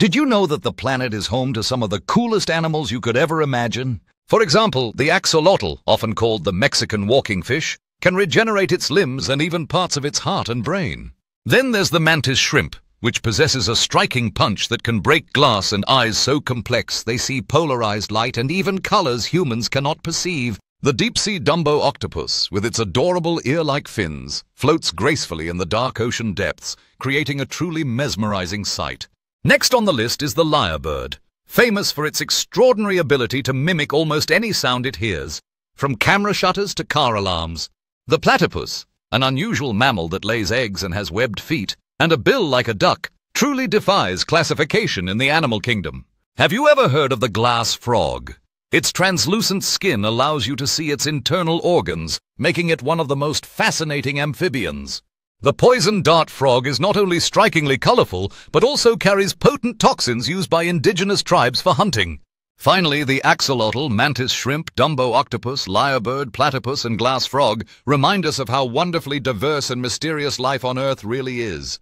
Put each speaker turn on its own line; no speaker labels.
Did you know that the planet is home to some of the coolest animals you could ever imagine? For example, the axolotl, often called the Mexican walking fish, can regenerate its limbs and even parts of its heart and brain. Then there's the mantis shrimp, which possesses a striking punch that can break glass and eyes so complex they see polarized light and even colors humans cannot perceive. The deep-sea Dumbo octopus, with its adorable ear-like fins, floats gracefully in the dark ocean depths, creating a truly mesmerizing sight. Next on the list is the lyrebird, famous for its extraordinary ability to mimic almost any sound it hears, from camera shutters to car alarms. The platypus, an unusual mammal that lays eggs and has webbed feet, and a bill like a duck, truly defies classification in the animal kingdom. Have you ever heard of the glass frog? Its translucent skin allows you to see its internal organs, making it one of the most fascinating amphibians. The poison dart frog is not only strikingly colorful, but also carries potent toxins used by indigenous tribes for hunting. Finally, the axolotl, mantis shrimp, Dumbo octopus, lyrebird, platypus, and glass frog remind us of how wonderfully diverse and mysterious life on Earth really is.